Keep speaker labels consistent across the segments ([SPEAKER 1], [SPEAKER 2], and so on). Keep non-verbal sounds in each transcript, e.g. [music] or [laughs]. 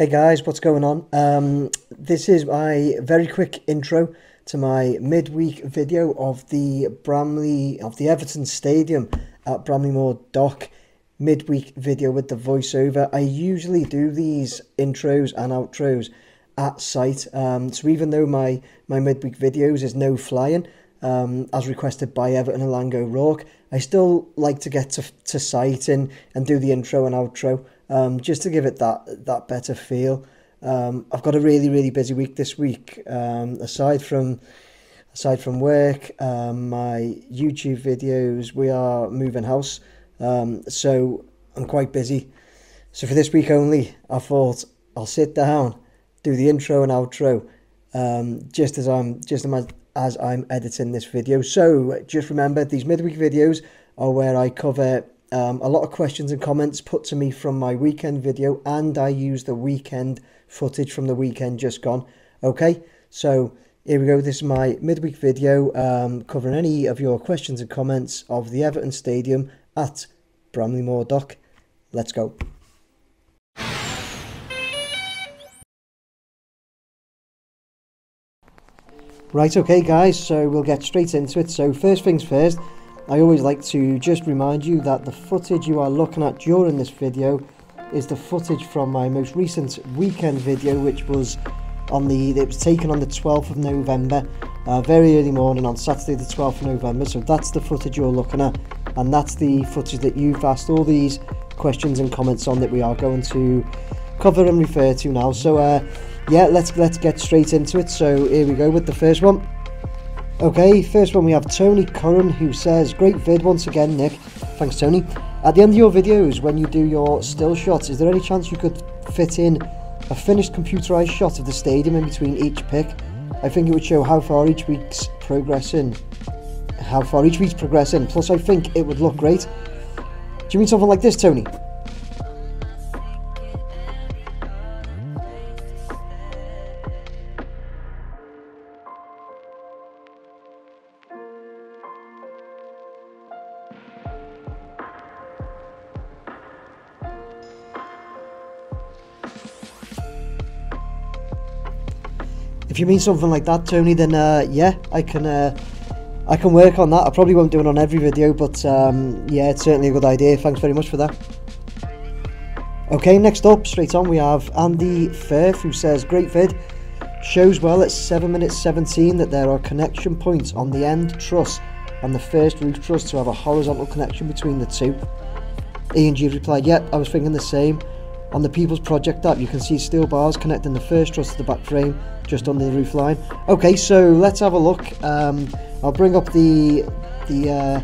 [SPEAKER 1] Hey guys, what's going on? Um, this is my very quick intro to my midweek video of the Bramley of the Everton Stadium at Bramley Moore Dock midweek video with the voiceover. I usually do these intros and outros at site. Um, so even though my my midweek videos is no flying, um, as requested by Everton and Laing O'Rourke, I still like to get to, to site and, and do the intro and outro um, just to give it that that better feel. Um, I've got a really really busy week this week. Um, aside from aside from work, um, my YouTube videos, we are moving house, um, so I'm quite busy. So for this week only, I thought I'll sit down, do the intro and outro, um, just as I'm just as, as I'm editing this video. So just remember these midweek videos are where I cover um, a lot of questions and comments put to me from my weekend video and I use the weekend footage from the weekend just gone. Okay, so here we go. This is my midweek video um, covering any of your questions and comments of the Everton Stadium at Bramley Moore Dock. Let's go. Right, okay guys, so we'll get straight into it. So first things first, I always like to just remind you that the footage you are looking at during this video is the footage from my most recent weekend video which was on the it was taken on the 12th of November uh, very early morning on Saturday the 12th of November. So that's the footage you're looking at and that's the footage that you've asked all these questions and comments on that we are going to cover and refer to now. So uh, yeah let's let's get straight into it. So here we go with the first one Okay, first one we have Tony Curran who says, Great vid once again, Nick. Thanks, Tony. At the end of your videos, when you do your still shots, is there any chance you could fit in a finished computerized shot of the stadium in between each pick? I think it would show how far each week's progressing. How far each week's progressing. Plus, I think it would look great. Do you mean something like this, Tony? If you mean something like that, Tony, then uh, yeah, I can uh, I can work on that. I probably won't do it on every video, but um, yeah, it's certainly a good idea. Thanks very much for that. Okay, next up, straight on, we have Andy Firth, who says, Great vid. Shows well at 7 minutes 17 that there are connection points on the end truss and the first roof truss to have a horizontal connection between the two. Ian G replied, yeah, I was thinking the same. On the People's Project app, you can see steel bars connecting the first truss to the back frame just under the roof line. Okay, so let's have a look. Um, I'll bring up the the uh,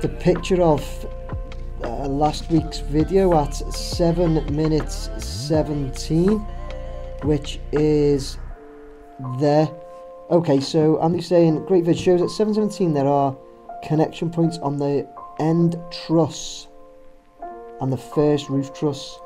[SPEAKER 1] the picture of uh, last week's video at 7 minutes 17, which is there. Okay, so I'm saying great vid shows at 7.17 there are connection points on the end truss and the first roof truss.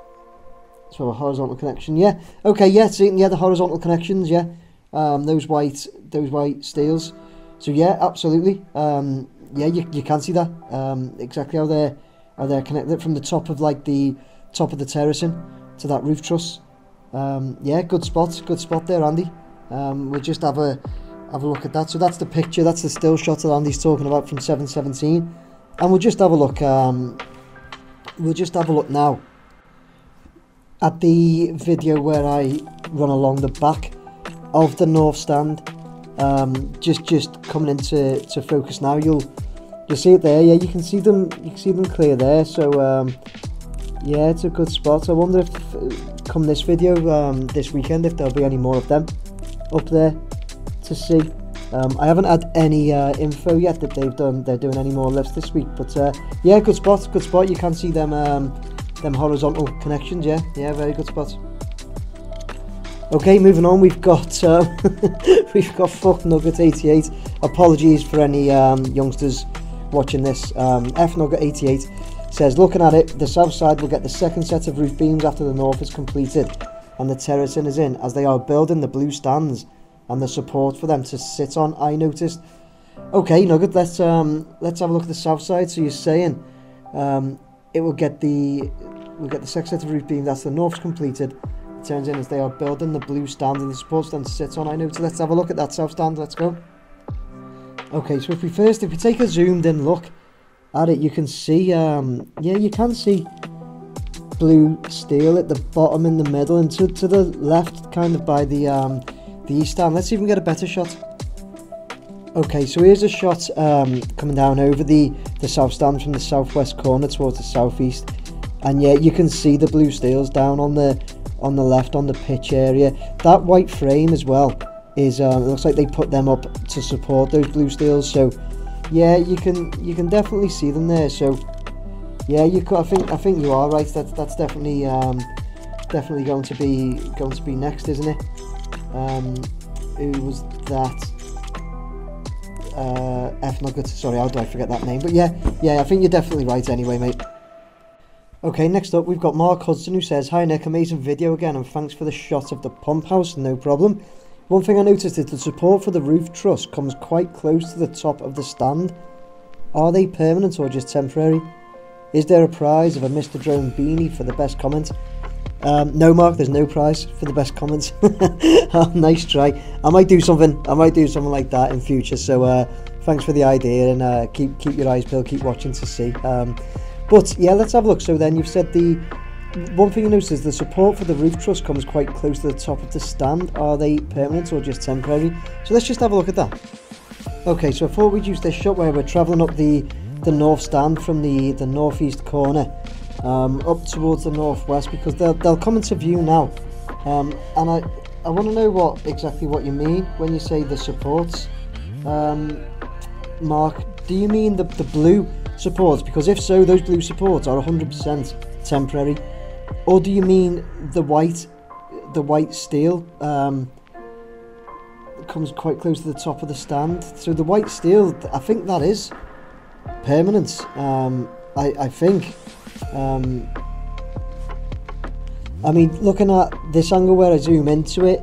[SPEAKER 1] So a horizontal connection, yeah. Okay, yeah, see, yeah, the horizontal connections, yeah. Um, those white, those white steels. So yeah, absolutely. Um, yeah, you, you can see that. Um, exactly how they're how they're connected from the top of like the top of the terracing to that roof truss. Um, yeah, good spot, good spot there, Andy. Um, we'll just have a have a look at that. So that's the picture, that's the still shot that Andy's talking about from 717. And we'll just have a look. Um, we'll just have a look now at the video where I run along the back of the north stand um, just just coming into to focus now you'll you'll see it there. Yeah you can see them you can see them clear there. So um, yeah it's a good spot. I wonder if come this video um, this weekend if there'll be any more of them up there to see. Um, I haven't had any uh, info yet that they've done they're doing any more lifts this week but uh, yeah good spot good spot. You can see them um, them horizontal connections, yeah, yeah, very good spot. Okay, moving on, we've got uh, [laughs] we've got Fuck Nugget 88. Apologies for any um, youngsters watching this. Um, F Nugget 88 says, looking at it, the south side will get the second set of roof beams after the north is completed and the terracing is in, as they are building the blue stands and the support for them to sit on. I noticed. Okay, Nugget, let's um, let's have a look at the south side. So you're saying um, it will get the we'll get the second set of roof beam that's the north's completed It turns in as they are building the blue stand and the support stand sits on. I know. So let's have a look at that south stand. Let's go. Okay, so if we first, if we take a zoomed in look at it, you can see, um, yeah, you can see blue steel at the bottom in the middle and to, to the left kind of by the um, the east stand. Let's we can get a better shot. Okay, so here's a shot um, coming down over the, the south stand from the southwest corner towards the southeast. And yeah, you can see the blue steels down on the on the left on the pitch area. That white frame as well is um, looks like they put them up to support those blue steels. So yeah, you can you can definitely see them there. So yeah, you could, I think I think you are right. That's that's definitely um, definitely going to be going to be next, isn't it? Um, who was that? Uh, F Nugget. Sorry, how do I forget that name? But yeah, yeah, I think you're definitely right anyway, mate. Okay, next up we've got Mark Hudson who says, Hi Nick, amazing video again and thanks for the shot of the pump house, no problem. One thing I noticed is the support for the roof truss comes quite close to the top of the stand. Are they permanent or just temporary? Is there a prize of a Mr. Drone beanie for the best comment? Um, no, Mark, there's no prize for the best comments. oh, [laughs] nice try. I might do something. I might do something like that in future. So uh, thanks for the idea and uh, keep keep your eyes peeled. Keep watching to see. Um, but yeah, let's have a look. So then you've said the one thing you notice is the support for the roof truss comes quite close to the top of the stand. Are they permanent or just temporary? So let's just have a look at that. Okay, so I thought we'd use this shot where we're travelling up the, the north stand from the, the northeast corner um, up towards the northwest because they'll, they'll come into view now. Um, and I, I want to know what exactly what you mean when you say the supports. Um, Mark, do you mean the, the blue supports? Because if so, those blue supports are 100% temporary. Or do you mean the white, the white steel um, comes quite close to the top of the stand? So the white steel, I think that is permanent. Um, I, I think. Um, I mean, looking at this angle where I zoom into it,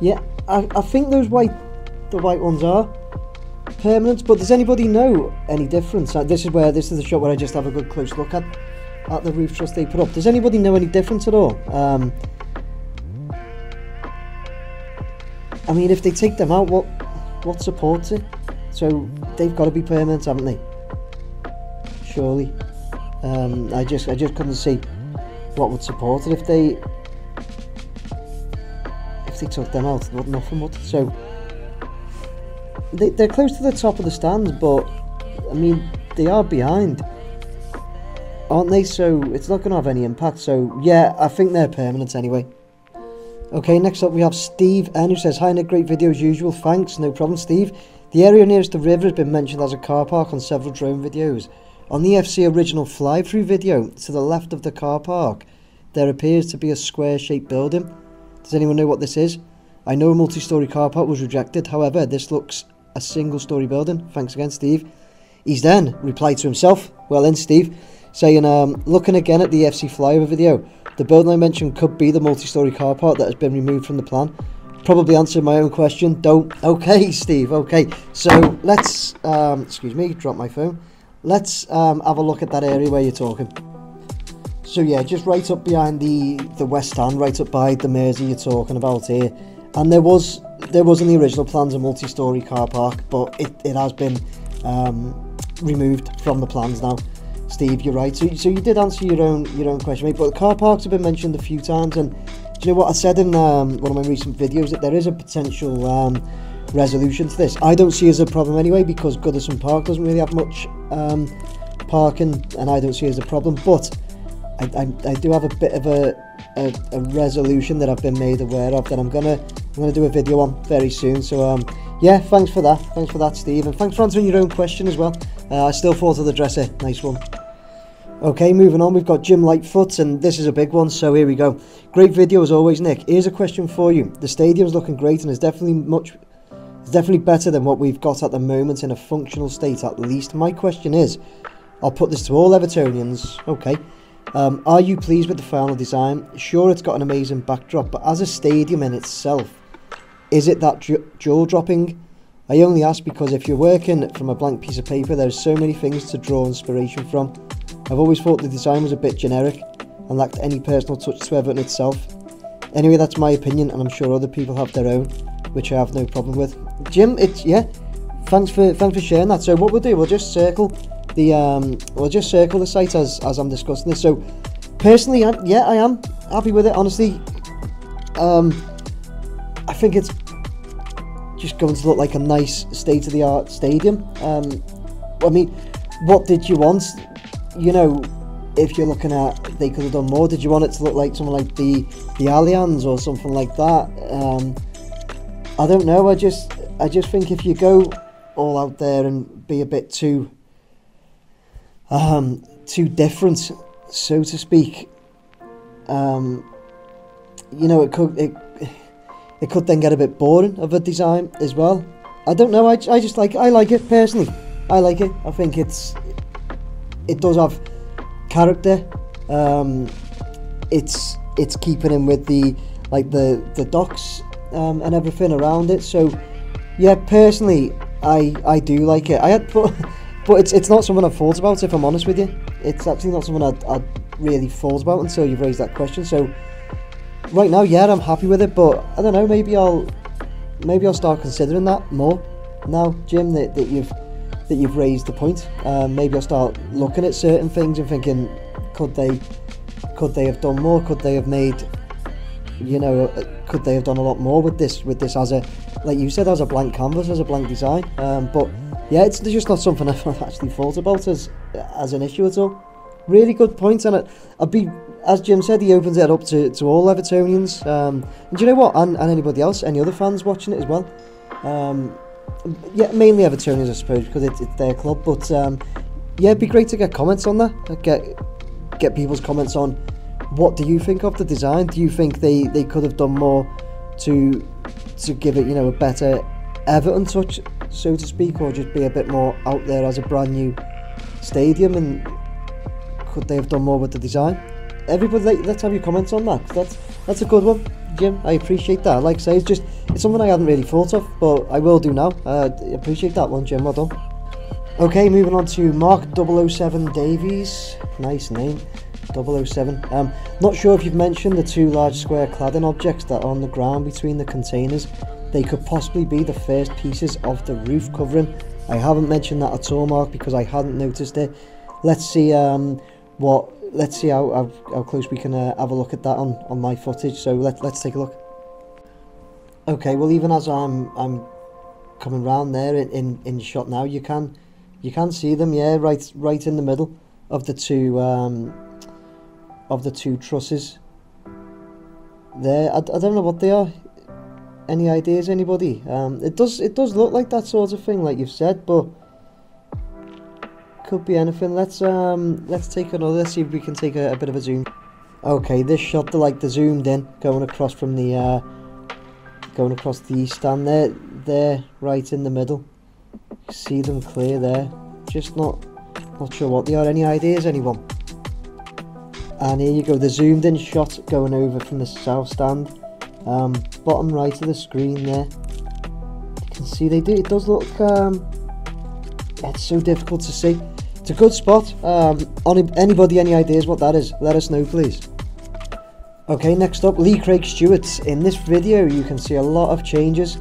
[SPEAKER 1] yeah, I, I think those white, the white ones are permanent. But does anybody know any difference? Uh, this is where this is the shot where I just have a good close look at at the roof truss they put up. Does anybody know any difference at all? Um, I mean, if they take them out, what what supports it? So they've got to be permanent, haven't they? Surely. Um, I just I just couldn't see what would support it if they if they took them out. Not Nothing would. So they, they're close to the top of the stands, but I mean they are behind aren't they? So it's not going to have any impact. So yeah, I think they're permanent anyway. Okay, next up we have Steve N who says, Hi Nick, great video as usual. Thanks, no problem Steve. The area nearest the river has been mentioned as a car park on several drone videos. On the FC original fly-through video, to the left of the car park, there appears to be a square-shaped building. Does anyone know what this is? I know a multi-storey car park was rejected, however, this looks a single-storey building. Thanks again, Steve. He's then replied to himself, Well then, Steve, saying, um, looking again at the FC flyover video, the building I mentioned could be the multi-storey car park that has been removed from the plan. Probably answered my own question. Don't. Okay, [laughs] Steve. Okay. So let's, um, excuse me, drop my phone. Let's um, have a look at that area where you're talking. So yeah, just right up behind the the west stand, right up by the Mersey you're talking about here. And there was there was in the original plans a multi-storey car park, but it, it has been um, removed from the plans now. Steve, you're right. So, so you did answer your own your own question, mate. But the car parks have been mentioned a few times, and do you know what I said in um, one of my recent videos that there is a potential um, resolution to this. I don't see as a problem anyway because Goodison Park doesn't really have much um, parking, and I don't see as a problem. But I, I, I do have a bit of a, a, a resolution that I've been made aware of that I'm gonna I'm gonna do a video on very soon. So um, yeah, thanks for that. Thanks for that, Steve, and thanks for answering your own question as well. Uh, I still thought of the dresser. Nice one. Okay, moving on, we've got Jim Lightfoot, and this is a big one, so here we go. Great video as always, Nick. Here's a question for you. The stadium's looking great and is definitely much it's definitely better than what we've got at the moment in a functional state at least. My question is, I'll put this to all Evertonians, okay. Um, are you pleased with the final design? Sure, it's got an amazing backdrop, but as a stadium in itself, is it that jaw-dropping? I only ask because if you're working from a blank piece of paper, there's so many things to draw inspiration from. I've always thought the design was a bit generic. and lacked any personal touch to Everton itself. Anyway, that's my opinion, and I'm sure other people have their own, which I have no problem with. Jim, it's yeah. Thanks for thanks for sharing that. So what we'll do, we'll just circle the um, we'll just circle the site as as I'm discussing this. So personally, I, yeah, I am happy with it. Honestly, um, I think it's just going to look like a nice state of the art stadium. Um, I mean, what did you want? You know, if you're looking at they could have done more. Did you want it to look like something like the the Allianz or something like that? Um, I don't know. I just I just think if you go all out there and be a bit too um, too different, so to speak, um, you know, it could it it could then get a bit boring of a design as well. I don't know. I, I just like I like it personally. I like it. I think it's it does have character. Um, it's it's keeping in with the like the the docks um, and everything around it. So yeah, personally, I I do like it. I had but [laughs] but it's it's not something I've thought about. If I'm honest with you, it's actually not something I'd, I'd really thought about until you've raised that question. So right now, yeah, I'm happy with it. But I don't know. Maybe I'll maybe I'll start considering that more now, Jim. That, that you've that you've raised the point. Um, maybe I'll start looking at certain things and thinking, could they, could they have done more? Could they have made, you know, uh, could they have done a lot more with this, with this as a, like you said, as a blank canvas, as a blank design. Um, but yeah, it's just not something I've [laughs] actually thought about as, as an issue at all. Really good points point, and I'd be, as Jim said, he opens it up to, to all Evertonians. Um, and do you know what? And, and anybody else, any other fans watching it as well. Um, yeah, mainly Evertonians, I suppose, because it's, it's their club. But um, yeah, it'd be great to get comments on that. Get get people's comments on what do you think of the design? Do you think they, they could have done more to to give it, you know, a better Everton touch, so to speak, or just be a bit more out there as a brand new stadium? And could they have done more with the design? Everybody, let's have your comments on that. That's that's a good one. Jim. I appreciate that. Like I say, it's just it's something I hadn't really thought of, but I will do now. Uh, appreciate that one, Jim. Well done. Okay, moving on to Mark 007 Davies. Nice name. 007. Um, not sure if you've mentioned the two large square cladding objects that are on the ground between the containers. They could possibly be the first pieces of the roof covering. I haven't mentioned that at all, Mark, because I hadn't noticed it. Let's see um, what let's see how, how, how close we can uh, have a look at that on, on my footage. So let, let's take a look. Okay, well even as I'm I'm coming round there in, in, in shot now, you can you can see them, yeah, right right in the middle of the two um, of the two trusses. There, I, I don't know what they are. Any ideas, anybody? Um, it does it does look like that sort of thing, like you've said, but could be anything. Let's um let's take another. See if we can take a, a bit of a zoom. Okay, this shot, the like the zoomed in, going across from the uh, going across the east stand there, there, right in the middle. See them clear there. Just not not sure what they are. Any ideas, anyone? And here you go, the zoomed in shot going over from the south stand. Um, bottom right of the screen there. You can see they do. It does look. Um, it's so difficult to see. It's a good spot. Um, anybody, any ideas what that is? Let us know, please. Okay, next up, Lee Craig Stewart. In this video, you can see a lot of changes.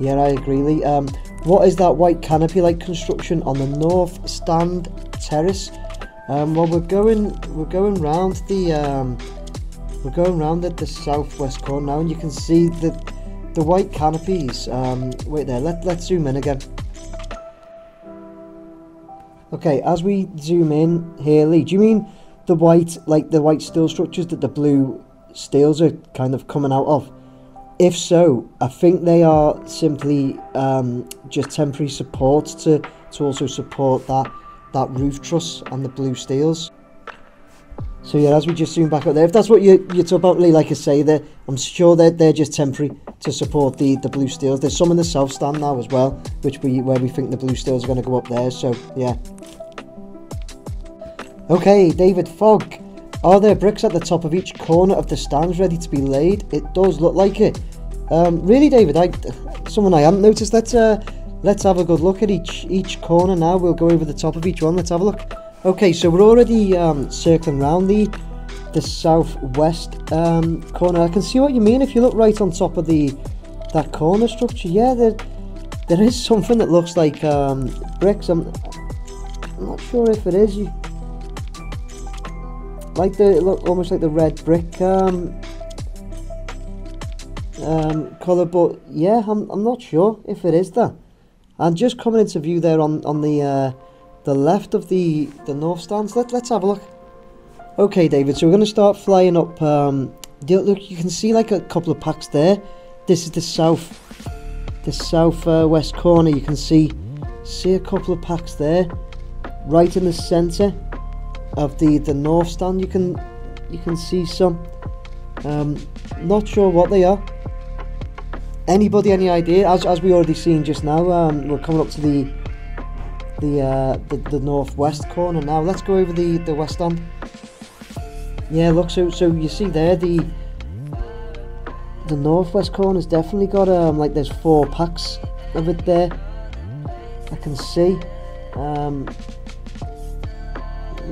[SPEAKER 1] Yeah, I agree, Lee. Um, what is that white canopy-like construction on the north stand terrace? Um, well, we're going, we're going round the, um, we're going round at the southwest corner now, and you can see the, the white canopies. Um, wait there. Let let's zoom in again. Okay, as we zoom in here, Lee, do you mean the white, like the white steel structures that the blue steels are kind of coming out of? If so, I think they are simply um, just temporary support to, to also support that, that roof truss and the blue steels. So yeah, as we just zoom back up there, if that's what you, you're talking about, Lee, like I say, there, I'm sure that they're just temporary to support the, the blue steels. There's some in the south stand now as well, which we where we think the blue steels are going to go up there. So yeah, Okay, David Fogg. Are there bricks at the top of each corner of the stands ready to be laid? It does look like it. Um, really, David, I, someone I haven't noticed. Let's uh, let's have a good look at each each corner now. We'll go over the top of each one. Let's have a look. Okay, so we're already um, circling around the the southwest um, corner. I can see what you mean if you look right on top of the that corner structure. Yeah, there there is something that looks like um, bricks. I'm, I'm not sure if it is. You, like the look almost like the red brick um, um, colour, but yeah, I'm I'm not sure if it is that. And just coming into view there on on the uh, the left of the the north stands. Let let's have a look. Okay, David. So we're going to start flying up. Um, look, you can see like a couple of packs there. This is the south, the south uh, west corner. You can see see a couple of packs there, right in the centre of the the north stand. You can you can see some. Um, not sure what they are. Anybody any idea? As, as we already seen just now, um, we're coming up to the the, uh, the the northwest corner now. Let's go over the the west stand. Yeah, look, so so you see there the the northwest corner's definitely got um like there's four packs of it there. I can see. Um,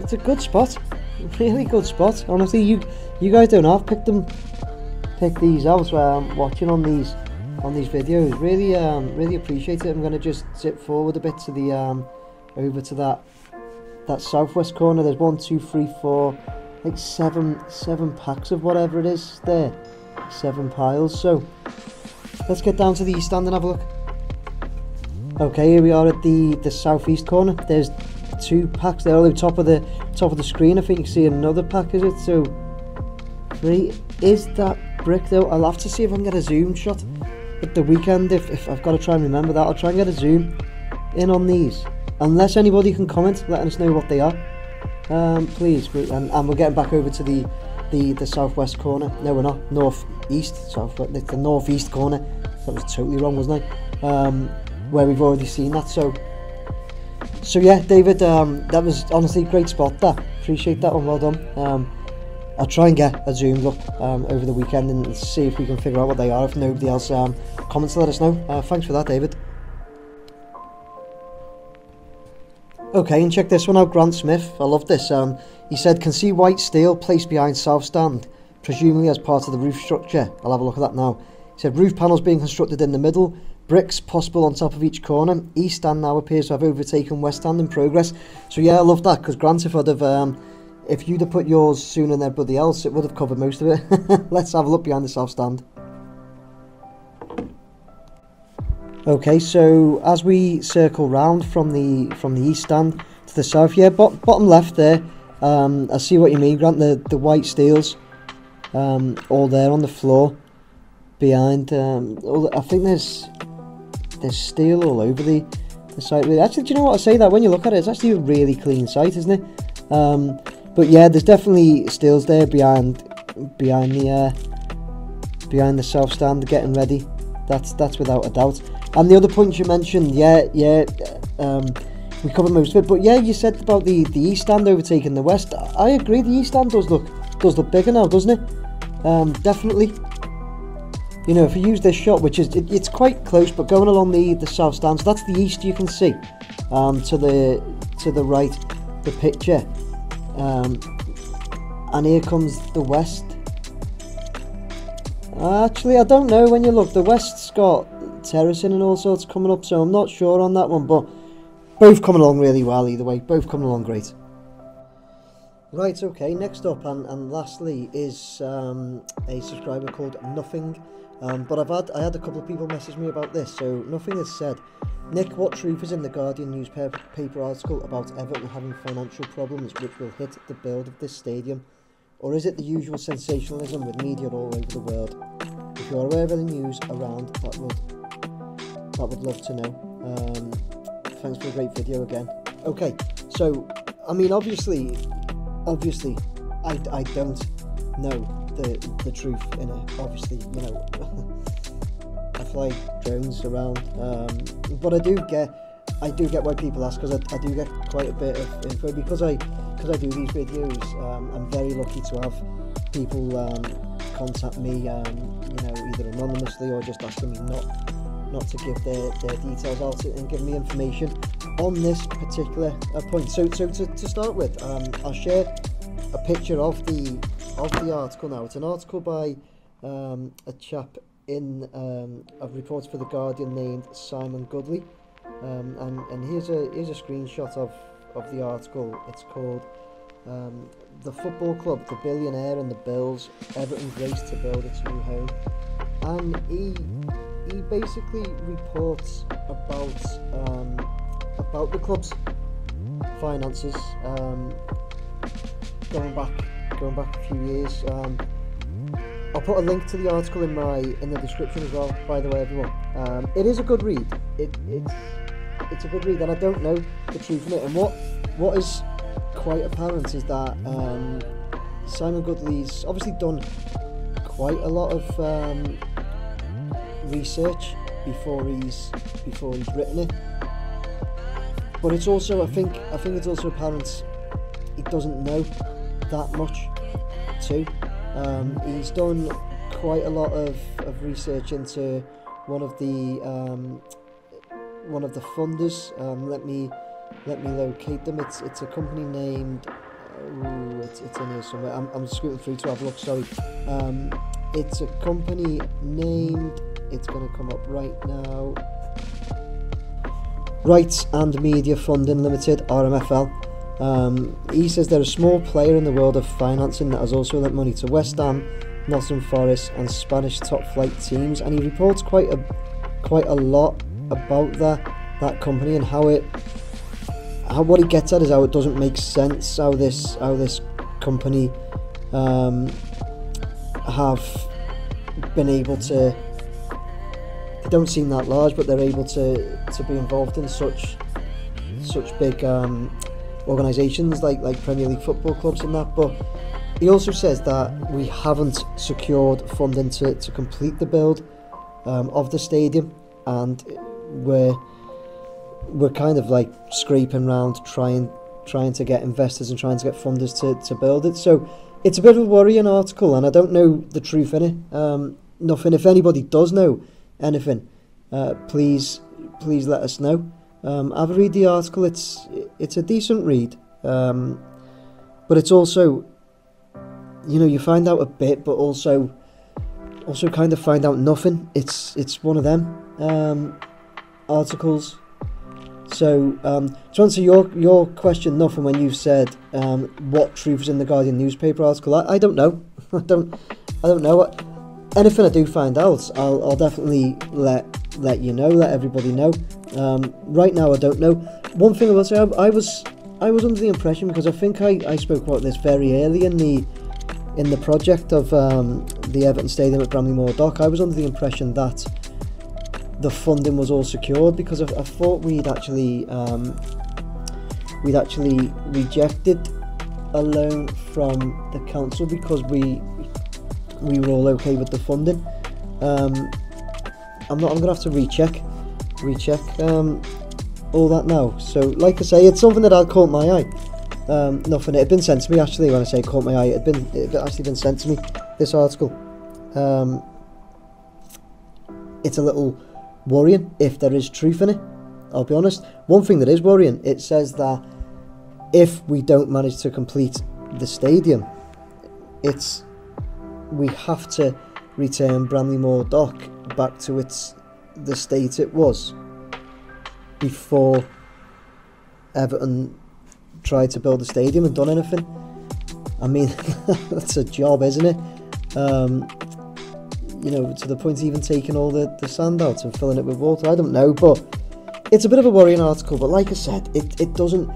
[SPEAKER 1] it's a good spot, [laughs] really good spot. Honestly, you you guys don't have picked them, pick these out where I'm watching on these on these videos. Really, um, really appreciate it. I'm gonna just zip forward a bit to the um over to that that southwest corner. There's one, two, three, four, like seven seven packs of whatever it is there, seven piles. So let's get down to the east end and have a look. Okay, here we are at the the southeast corner. There's two packs there on the top of the top of the screen. I think you can see another pack. Is it so? Three is that brick though? I'll have to see if I can get a zoom shot at the weekend. If, if I've got to try and remember that, I'll try and get a zoom in on these. Unless anybody can comment, letting us know what they are. Um, please, and, and we're getting back over to the the the southwest corner. No, we're not. North east, south. The northeast corner. That was totally wrong, wasn't I? Um, where we've already seen that. So, so yeah, David, um, that was honestly a great spot. That appreciate that one. Well done. Um, I'll try and get a zoom look um, over the weekend and see if we can figure out what they are. If nobody else um, comments, let us know. Uh, thanks for that, David. Okay, and check this one out, Grant Smith. I love this. Um, he said, can see white steel placed behind south stand, presumably as part of the roof structure. I'll have a look at that now. He said, roof panels being constructed in the middle, bricks possible on top of each corner. East stand now appears to have overtaken west stand in progress. So yeah, I love that, because Grant, if I'd have... Um, if you'd have put yours sooner than everybody else, it would have covered most of it. [laughs] Let's have a look behind the south stand. Okay, so as we circle round from the from the east stand to the south, yeah, bot, bottom left there, um, I see what you mean, Grant. The the white steels, um, all there on the floor, behind. Um, the, I think there's there's steel all over the the site. Actually, do you know what I say that when you look at it, it's actually a really clean site, isn't it? Um, but yeah, there's definitely steels there behind behind the uh, behind the south stand, getting ready. That's that's without a doubt. And the other points you mentioned, yeah, yeah, um, we covered most of it. But yeah, you said about the the east stand overtaking the west. I agree. The east stand does look does look bigger now, doesn't it? Um, definitely. You know, if you use this shot, which is it, it's quite close, but going along the the south stand, so that's the east you can see. Um, to the to the right, the picture, um, and here comes the west. Actually, I don't know. When you look, the west's got terracing and all sorts coming up, so I'm not sure on that one, but both coming along really well either way, both coming along great. Right, okay, next up and, and lastly is um, a subscriber called Nothing. Um, but I've had I had a couple of people message me about this, so Nothing has said, Nick, what truth is in the Guardian newspaper article about Everton having financial problems which will hit the build of this stadium? Or is it the usual sensationalism with media all over the world? If you are aware of the news around, that would that would love to know. Um, thanks for a great video again. Okay, so I mean, obviously, obviously, I, I don't know the the truth in it. Obviously, you know, [laughs] I fly drones around, um, but I do get. I do get why people ask because I, I, do get quite a bit of info because I because I do these videos. Um, I'm very lucky to have people um, contact me, um, you know, either anonymously or just asking me not not to give their, their details out and give me information on this particular uh, point. So, so to, to start with, um, I'll share a picture of the of the article now. It's an article by um, a chap in um, a report for the Guardian named Simon Goodley, um, and and here's a here's a screenshot of of the article. It's called um, "The Football Club, the Billionaire and the Bills, Everton's Race to Build Its New Home," and he he basically reports about um, about the club's finances um, going back going back a few years. Um, I'll put a link to the article in my in the description as well. By the way, everyone, um, it is a good read. It, it's it's a good read, and I don't know the truth in it. And what what is quite apparent is that um, Simon Goodley's obviously done quite a lot of um, research before he's before he's written it. But it's also, I think, I think it's also apparent he doesn't know that much too. Um, he's done quite a lot of, of research into one of the um, one of the funders. Um, let me let me locate them. It's it's a company named. Ooh, it's, it's in here somewhere. I'm, I'm scooting through to have a look. Sorry. Um, it's a company named. It's going to come up right now. Rights and Media Funding Limited, RMFL. Um, he says they're a small player in the world of financing that has also lent money to West Ham, Nottingham Forest, and Spanish top flight teams. And he reports quite a quite a lot about that that company and how it how what he gets at is how it doesn't make sense how this how this company um, have been able to don't seem that large but they're able to to be involved in such such big um, organisations like like Premier League football clubs and that. But he also says that we haven't secured funding to, to complete the build um, of the stadium. And we're we're kind of like scraping around trying trying to get investors and trying to get funders to, to build it. So it's a bit of a worrying article and I don't know the truth in it. Um, nothing. If anybody does know anything uh, please please let us know um, a read the article it's it's a decent read um, but it's also you know you find out a bit but also also kind of find out nothing it's it's one of them um, articles so, um, to answer your your question, nothing when you said um, what truth is in the Guardian newspaper article, I, I don't know. [laughs] I don't I don't know. Anything I do find out, I'll, I'll definitely let let you know, let everybody know. Um, right now, I don't know. One thing I will say, I, I was I was under the impression because I think I, I spoke about this very early in the in the project of um, the Everton Stadium at Bramley Moore Dock. I was under the impression that the funding was all secured because I, I thought we'd actually um, we'd actually rejected a loan from the council because we we were all okay with the funding. Um, I'm not. I'm gonna have to recheck, recheck um, all that now. So, like I say, it's something that caught my eye. Um, nothing. It had been sent to me actually. When I say caught my eye, it had been it had actually been sent to me. This article. Um, it's a little worrying if there is truth in it. I'll be honest. One thing that is worrying, it says that if we don't manage to complete the stadium, it's we have to return Bramley-Moore Dock back to its the state it was before Everton tried to build a stadium and done anything. I mean, [laughs] that's a job, isn't it? Um, you know, to the point of even taking all the, the sand out and filling it with water. I don't know, but it's a bit of a worrying article. But like I said, it, it doesn't,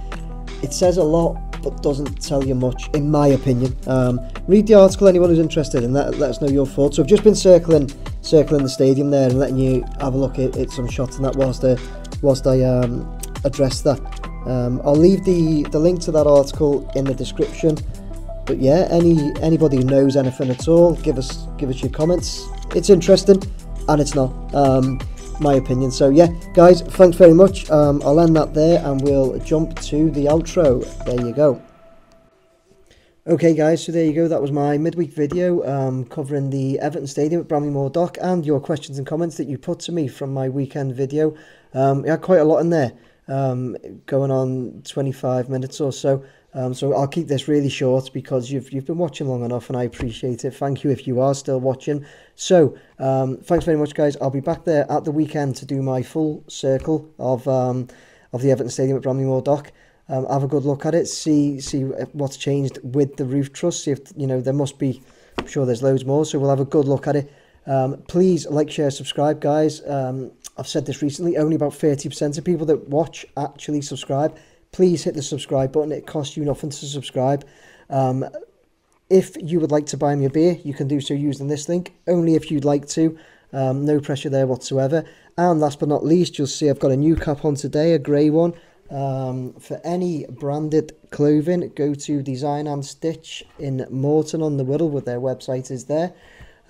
[SPEAKER 1] it says a lot, but doesn't tell you much, in my opinion. Um, read the article, anyone who's interested, and let, let us know your thoughts. So I've just been circling circling the stadium there and letting you have a look at, at some shots and that whilst I, whilst I um, address that. Um, I'll leave the, the link to that article in the description but yeah, any anybody who knows anything at all, give us give us your comments. It's interesting, and it's not. Um, my opinion. So yeah, guys, thanks very much. Um, I'll end that there, and we'll jump to the outro. There you go. Okay guys, so there you go, that was my midweek video um, covering the Everton Stadium at Bramley Moore Dock and your questions and comments that you put to me from my weekend video. Um, we had quite a lot in there, um, going on 25 minutes or so. Um, so I'll keep this really short because you've you've been watching long enough, and I appreciate it. Thank you if you are still watching. So um, thanks very much, guys. I'll be back there at the weekend to do my full circle of um, of the Everton Stadium at Bramley Moor Dock. Um, have a good look at it. See see what's changed with the roof truss. See if you know there must be. I'm sure there's loads more. So we'll have a good look at it. Um, please like, share, subscribe, guys. Um, I've said this recently. Only about thirty percent of people that watch actually subscribe. Please hit the subscribe button. It costs you nothing to subscribe. Um, if you would like to buy me a beer, you can do so using this link, only if you'd like to. Um, no pressure there whatsoever. And last but not least, you'll see I've got a new cap on today, a grey one. Um, for any branded clothing, go to Design and Stitch in Moreton on the Wirral, with their website is there.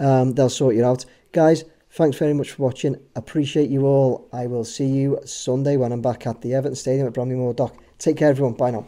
[SPEAKER 1] Um, they'll sort you out. Guys, thanks very much for watching. Appreciate you all. I will see you Sunday when I'm back at the Everton Stadium at Bramley-Moore Dock. Take care, everyone. Bye now.